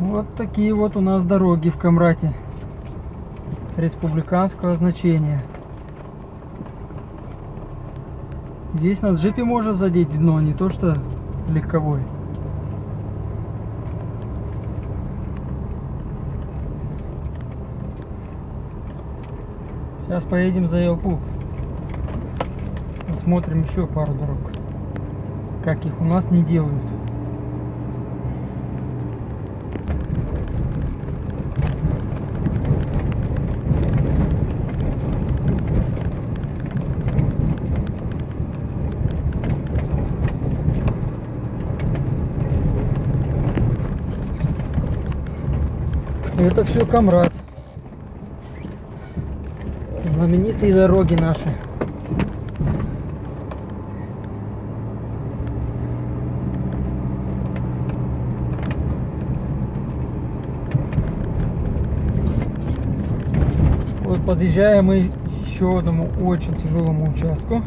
Вот такие вот у нас дороги в Камрате республиканского значения. Здесь на джипе можно задеть дно, не то что легковой. Сейчас поедем за Елпук. Посмотрим еще пару дорог. Как их у нас не делают. Это все Камрад. Знаменитые дороги наши. Вот подъезжаем мы еще одному очень тяжелому участку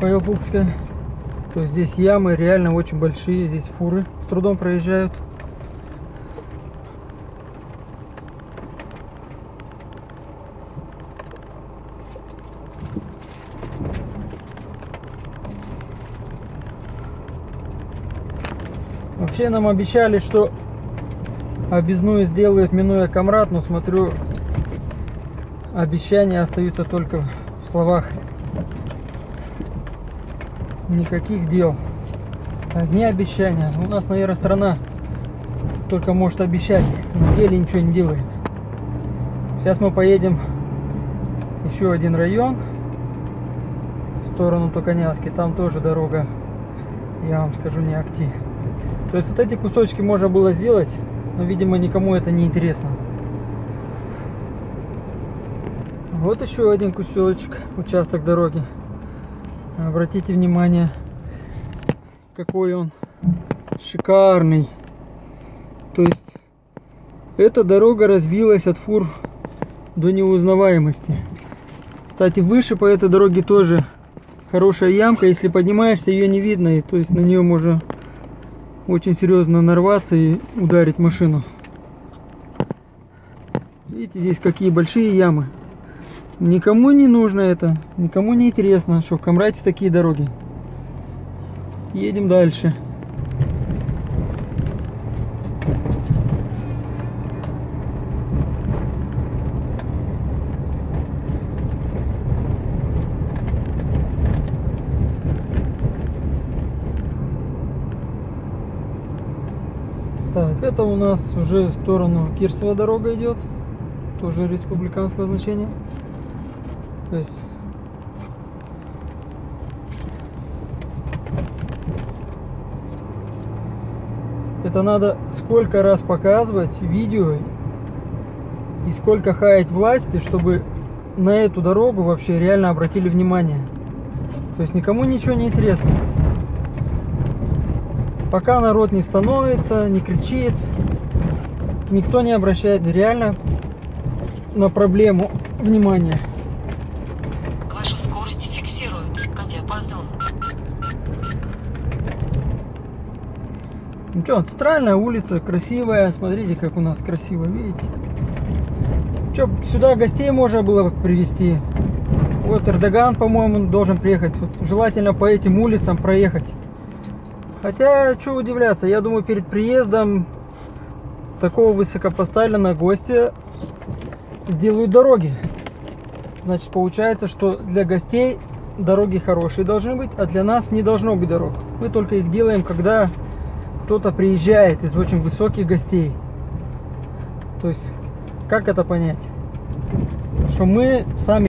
по Елбукской. То есть здесь ямы реально очень большие, здесь фуры с трудом проезжают. Вообще нам обещали, что объездную сделают, минуя Камрад, но смотрю, обещания остаются только в словах. Никаких дел. Одни обещания. У нас, наверное, страна только может обещать, на деле ничего не делает. Сейчас мы поедем еще один район в сторону Токаняски. Там тоже дорога, я вам скажу, не акти. То есть вот эти кусочки можно было сделать, но, видимо, никому это не интересно. Вот еще один кусочек, участок дороги. Обратите внимание, какой он шикарный. То есть эта дорога разбилась от фур до неузнаваемости. Кстати, выше по этой дороге тоже хорошая ямка. Если поднимаешься, ее не видно. И то есть на нее можно очень серьезно нарваться и ударить машину. Видите, здесь какие большие ямы. Никому не нужно это, никому не интересно, что в Камрате такие дороги. Едем дальше. Так, это у нас уже в сторону Кирсова дорога идет. Тоже республиканского значения. То есть это надо сколько раз показывать видео и сколько хаять власти, чтобы на эту дорогу вообще реально обратили внимание. То есть никому ничего не интересно. Пока народ не становится, не кричит, никто не обращает реально на проблему внимания. Вашу скорость фиксируют. Диапазон. Ну что, центральная улица, красивая. Смотрите, как у нас красиво, видите? Что, сюда гостей можно было привезти. Вот Эрдоган, по-моему, должен приехать. Вот, желательно по этим улицам проехать. Хотя, что удивляться, я думаю, перед приездом такого высокопоставленного гостя сделают дороги. Значит, получается, что для гостей дороги хорошие должны быть, а для нас не должно быть дорог. Мы только их делаем, когда кто-то приезжает из очень высоких гостей. То есть, как это понять? Что мы сами